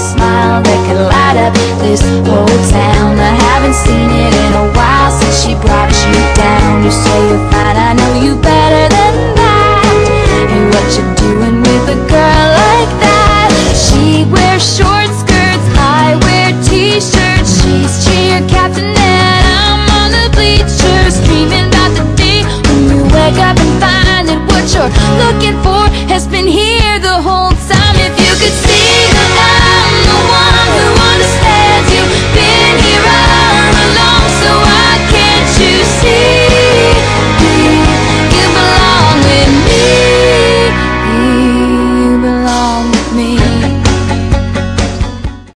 smile that could light up this whole town. I haven't seen it in a while since she brought you down. You say you're fine, I know you better than that. And what you're doing with a girl like that? She wears short skirts, I wear t-shirts. She's cheer captain and I'm on the bleachers Dreaming about the day when you wake up and find that what you're looking for has been here